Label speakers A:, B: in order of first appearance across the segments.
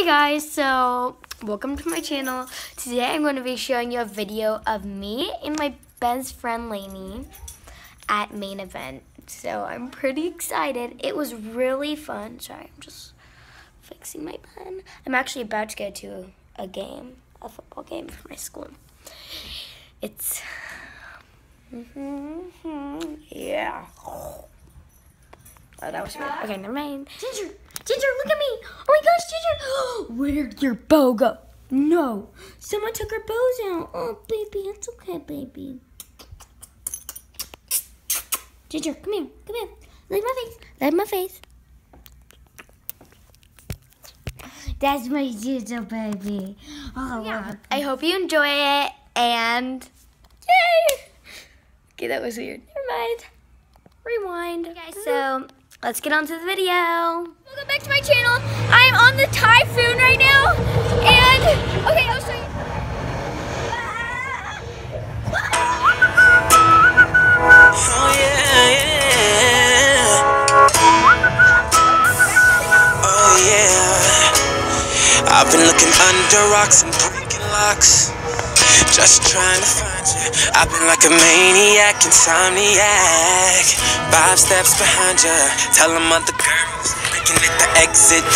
A: Hey guys, so welcome to my channel. Today I'm going to be showing you a video of me and my best friend Lainey at main event. So I'm pretty excited. It was really fun. Sorry, I'm just fixing my pen. I'm actually about to go to a game, a football game for my school. It's, mm -hmm, yeah. Oh, that was weird. Okay, never mind. Ginger, Ginger, look at me. Oh my gosh, Ginger. Where'd your bow go? No. Someone took our bows out. Oh, baby, it's okay, baby. Ginger, come here. Come here. Look my face. Look my face. That's my Ginger, baby. Oh, yeah. I hope you enjoy it, and yay! Okay, that was weird. Never mind. Rewind. Okay, so let's get on to the video. Welcome back to my channel. I'm on the typhoon right now. And, okay, I'll show you.
B: Oh, yeah, yeah. Oh, yeah. I've been looking under rocks and breaking locks. Just trying to find you. I've been like a maniac, insomniac. Five steps behind you. Tell them other girls they can hit the exit.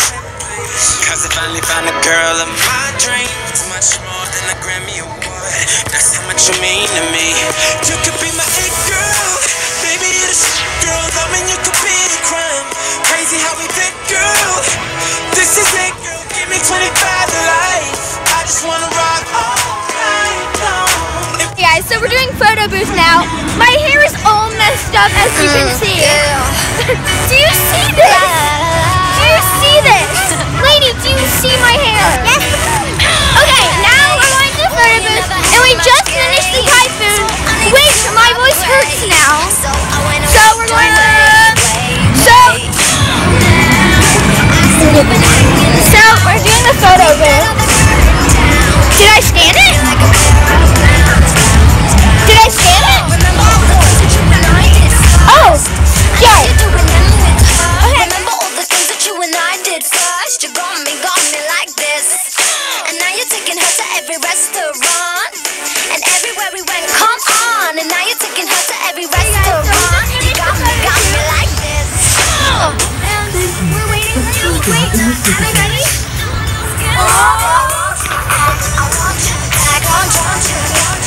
B: Cause I finally found a girl of my dreams. Much more than a Grammy Award. That's how much you mean to me. You could be my it girl. Baby, you're the girl. I mean, you could be
A: guys, so we're doing photo booth now. My hair is all messed up as you can mm. see. do you see this? Do you see this? Lady, do you see my hair? Yes. Okay, now we're going to the photo booth and we just finished the now
C: you're taking her to every restaurant. You got me, got me like this. Oh.
A: We're waiting for you. Wait, am I ready?
C: I want you I want you, want you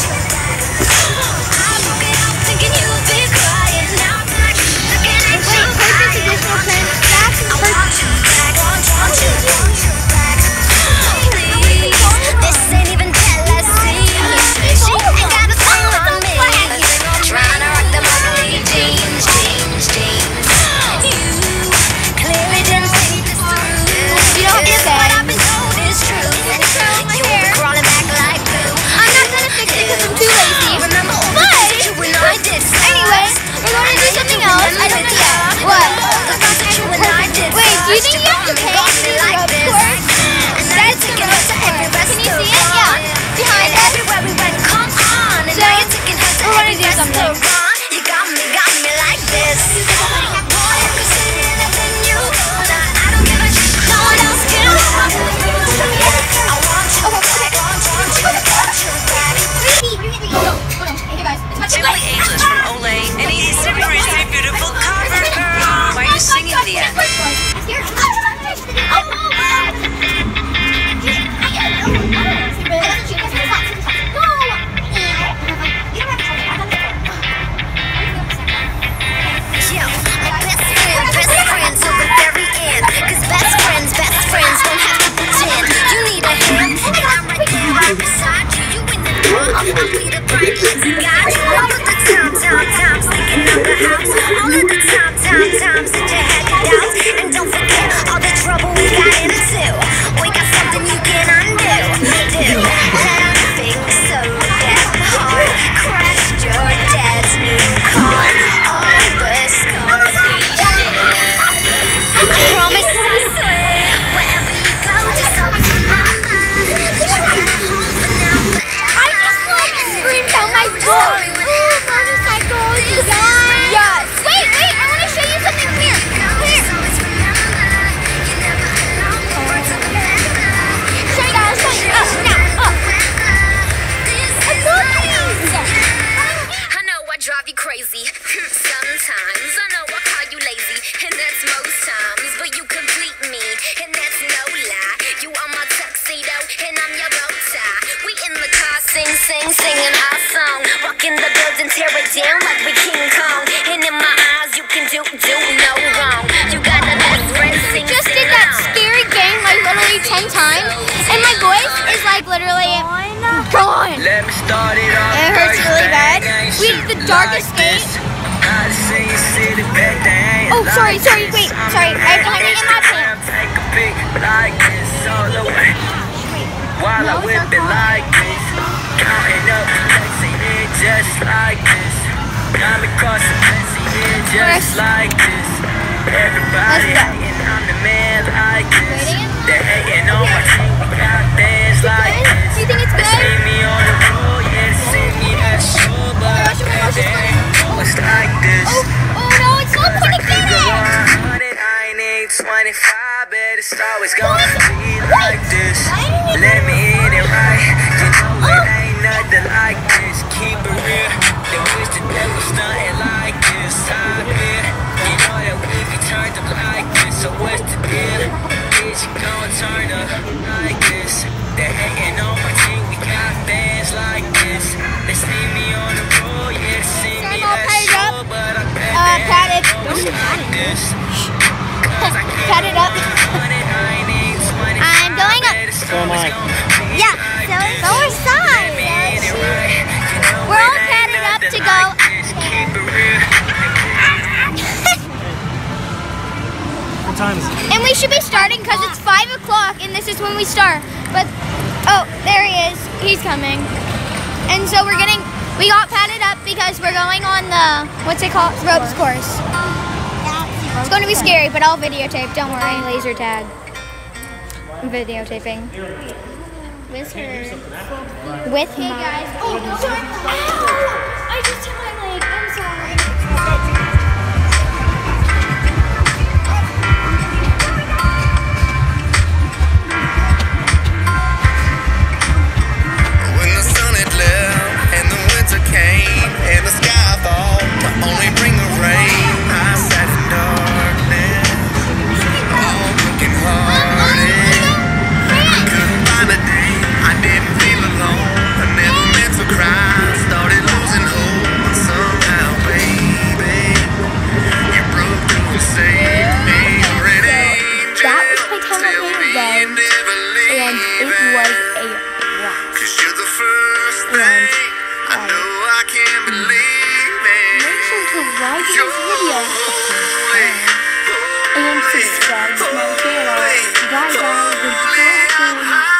C: sing, singing our song. Walk in the building, tear it down like we King Kong. And in my eyes, you can do, do no wrong. You got the best friend, sing,
D: Just
C: sing
D: did that scary game like literally 10 times, and my voice is like literally gone.
E: Let me start it off.
D: It hurts really bad. We
E: shit
D: did the darkest
E: like this. I done seen you sit it back, they ain't
D: Oh, sorry, sorry, wait, sorry, I have to hide it in my pants.
E: While I whip it like this. Counting up, flexing it just like this. Got me crossing, flexing it just like this. Everybody hating, I'm the man like this. They hating on my team, we got bands like this.
D: Do you think it's good?
E: see me on the road, yeah, see me at the show, but I
D: Rush, rush,
E: they ain't know it's like this.
D: Oh, oh no, it's not gonna
E: it
D: it.
E: 100, I ain't 25, but it's always gonna be like this.
F: What time is it?
D: And we should be starting because it's 5 o'clock and this is when we start. But, oh, there he is. He's coming. And so we're getting, we got padded up because we're going on the, what's it called? Ropes course. It's going to be scary, but I'll videotape. Don't worry. Laser tag. I'm videotaping. With her. With hey guys. Oh, sorry. Ow! I just hit my
G: Can't believe it. Make sure to like this video and
D: subscribe to my channel. Bye bye.